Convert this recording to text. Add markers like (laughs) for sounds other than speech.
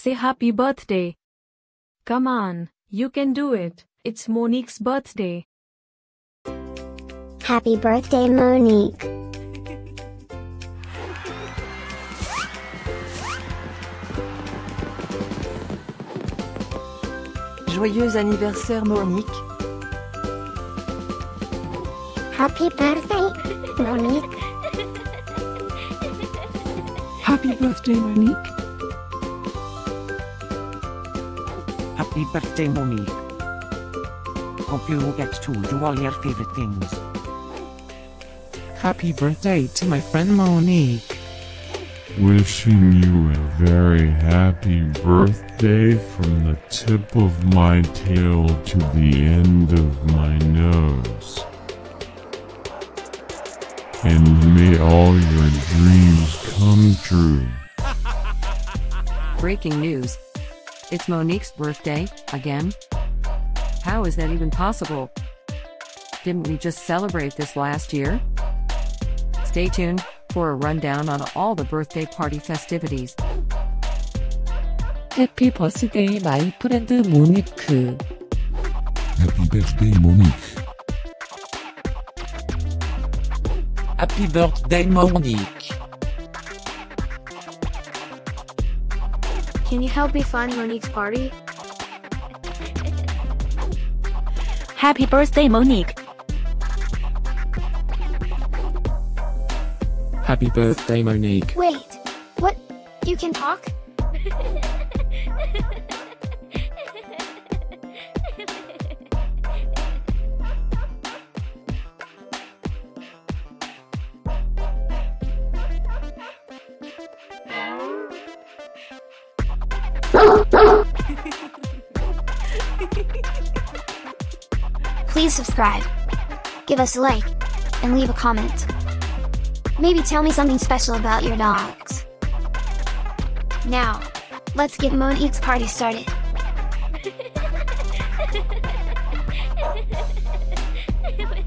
Say happy birthday. Come on, you can do it. It's Monique's birthday. Happy birthday, Monique. Joyeux anniversaire Monique. Happy birthday, Monique. Happy birthday, Monique. Happy birthday, Monique. Hope you get to do all your favorite things. Happy birthday to my friend Monique. Wishing you a very happy birthday from the tip of my tail to the end of my nose. And may all your dreams come true. Breaking news. It's Monique's birthday, again? How is that even possible? Didn't we just celebrate this last year? Stay tuned for a rundown on all the birthday party festivities. 해피 버스데이 마이 프렌드 모니크. Happy birthday, Monique. Happy birthday, Monique. Can you help me find Monique's party? Happy birthday, Monique. Happy birthday, Monique. Wait, what? You can talk? (laughs) (laughs) Please subscribe, give us a like, and leave a comment. Maybe tell me something special about your dogs. Now, let's get Monique's party started. (laughs)